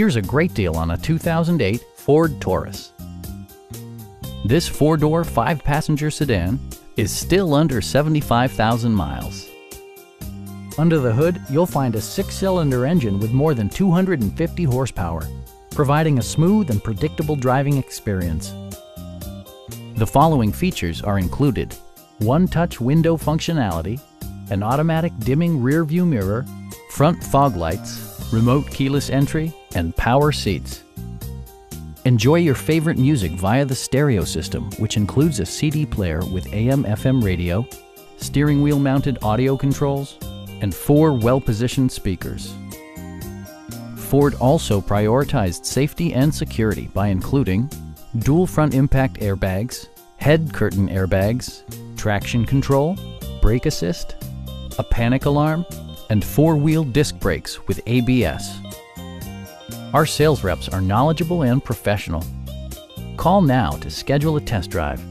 Here's a great deal on a 2008 Ford Taurus. This four-door, five-passenger sedan is still under 75,000 miles. Under the hood, you'll find a six-cylinder engine with more than 250 horsepower, providing a smooth and predictable driving experience. The following features are included. One-touch window functionality, an automatic dimming rear view mirror, front fog lights, remote keyless entry, and power seats. Enjoy your favorite music via the stereo system, which includes a CD player with AM FM radio, steering wheel mounted audio controls, and four well-positioned speakers. Ford also prioritized safety and security by including dual front impact airbags, head curtain airbags, traction control, brake assist, a panic alarm, and four-wheel disc brakes with ABS. Our sales reps are knowledgeable and professional. Call now to schedule a test drive.